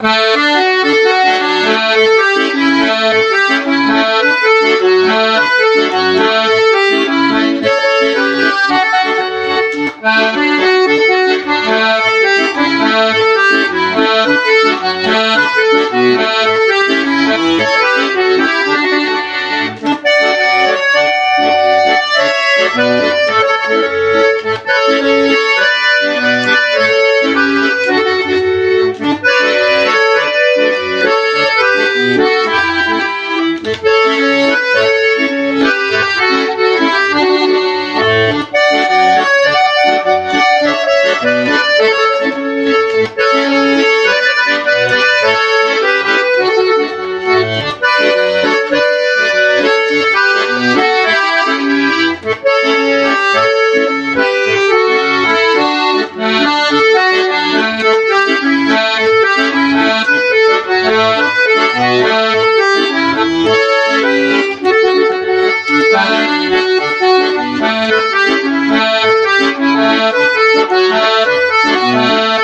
Música Thank you.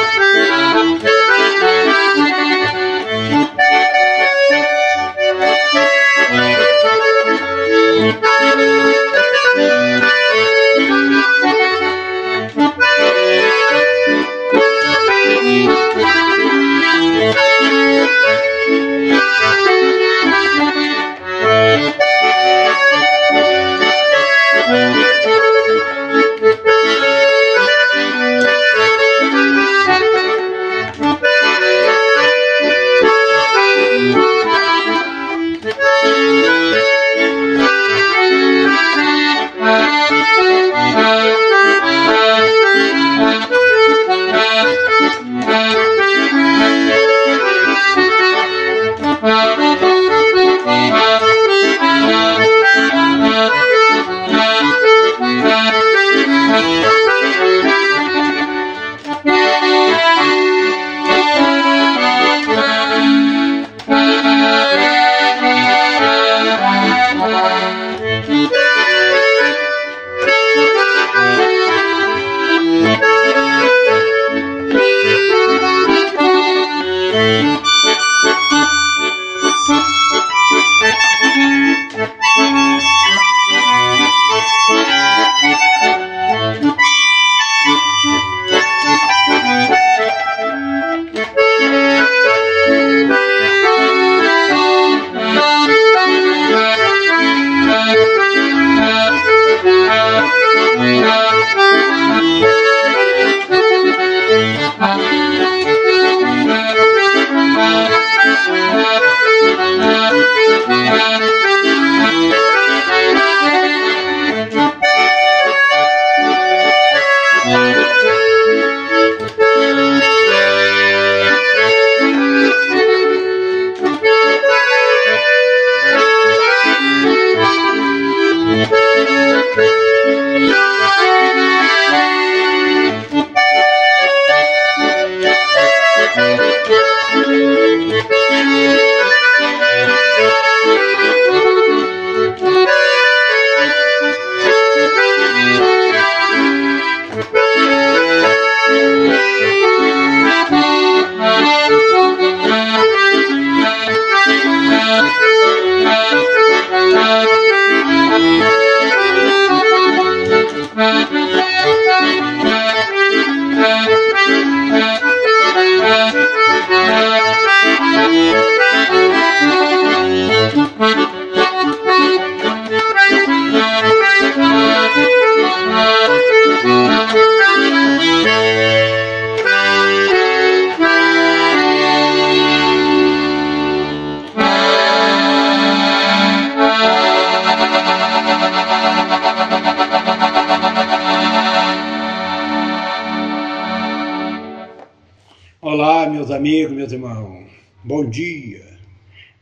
Meus amigos, meus irmãos. Bom dia,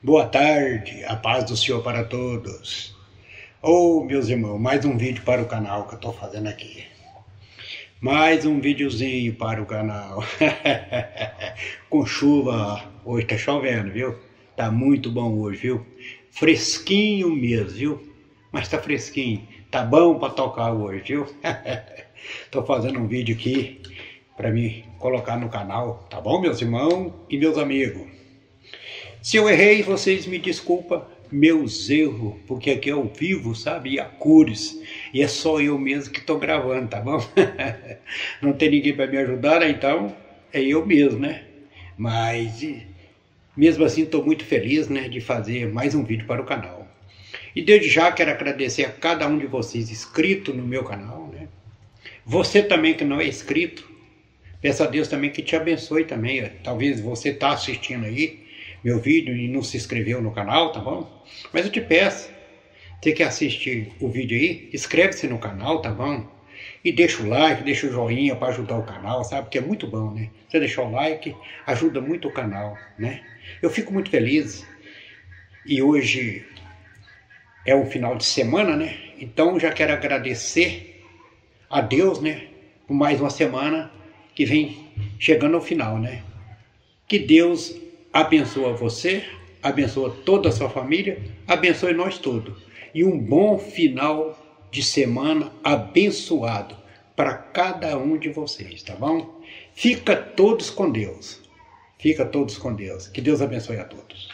boa tarde, a paz do Senhor para todos. Oh, meus irmãos, mais um vídeo para o canal que eu estou fazendo aqui. Mais um videozinho para o canal. Com chuva, hoje está chovendo, viu? Tá muito bom hoje, viu? Fresquinho mesmo, viu? Mas tá fresquinho. Tá bom para tocar hoje, viu? Tô fazendo um vídeo aqui para me colocar no canal, tá bom, meus irmãos e meus amigos? Se eu errei, vocês me desculpa meus erros, porque aqui é ao vivo, sabe? E a cores. E é só eu mesmo que estou gravando, tá bom? Não tem ninguém para me ajudar, né? então é eu mesmo, né? Mas mesmo assim estou muito feliz né, de fazer mais um vídeo para o canal. E desde já quero agradecer a cada um de vocês inscrito no meu canal. Né? Você também que não é inscrito, peço a Deus também que te abençoe também. Talvez você está assistindo aí meu vídeo e não se inscreveu no canal, tá bom? Mas eu te peço, você que assistir o vídeo aí, inscreve-se no canal, tá bom? E deixa o like, deixa o joinha para ajudar o canal, sabe? Que é muito bom, né? Você deixar o like, ajuda muito o canal, né? Eu fico muito feliz. E hoje é um final de semana, né? Então já quero agradecer a Deus, né? Por mais uma semana que vem chegando ao final, né? Que Deus abençoe você, abençoe toda a sua família, abençoe nós todos. E um bom final de semana abençoado para cada um de vocês, tá bom? Fica todos com Deus. Fica todos com Deus. Que Deus abençoe a todos.